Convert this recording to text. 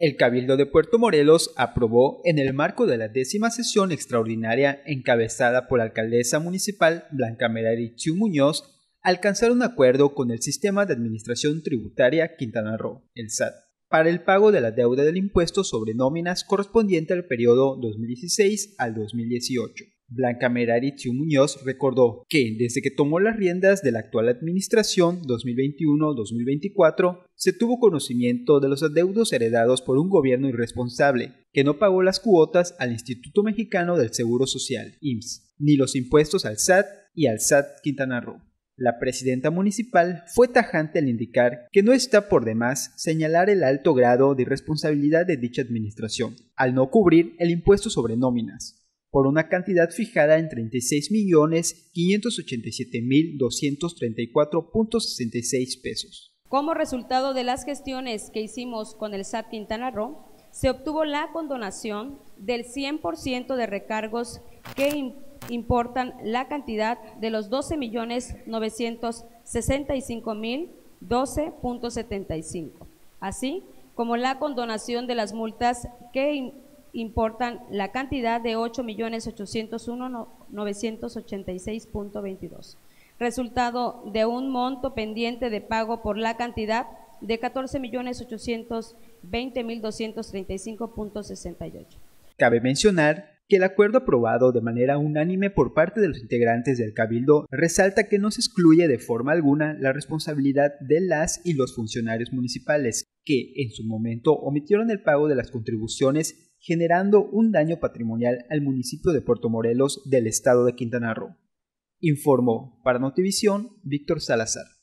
El Cabildo de Puerto Morelos aprobó, en el marco de la décima sesión extraordinaria encabezada por la alcaldesa municipal Blanca Merari Chiu Muñoz, alcanzar un acuerdo con el Sistema de Administración Tributaria Quintana Roo, el SAT, para el pago de la deuda del impuesto sobre nóminas correspondiente al periodo 2016 al 2018. Blanca Merari Muñoz recordó que desde que tomó las riendas de la actual administración 2021-2024 se tuvo conocimiento de los adeudos heredados por un gobierno irresponsable que no pagó las cuotas al Instituto Mexicano del Seguro Social, IMSS, ni los impuestos al SAT y al SAT Quintana Roo. La presidenta municipal fue tajante al indicar que no está por demás señalar el alto grado de irresponsabilidad de dicha administración, al no cubrir el impuesto sobre nóminas, por una cantidad fijada en 36.587.234.66 pesos. Como resultado de las gestiones que hicimos con el SAT Quintana Roo, se obtuvo la condonación del 100% de recargos que importan la cantidad de los 12.965.012.75, así como la condonación de las multas que importan la cantidad de 8.801.986.22, resultado de un monto pendiente de pago por la cantidad de 14.820.235.68. Cabe mencionar que el acuerdo aprobado de manera unánime por parte de los integrantes del Cabildo resalta que no se excluye de forma alguna la responsabilidad de las y los funcionarios municipales que en su momento omitieron el pago de las contribuciones generando un daño patrimonial al municipio de Puerto Morelos del estado de Quintana Roo. Informó para Notivisión Víctor Salazar.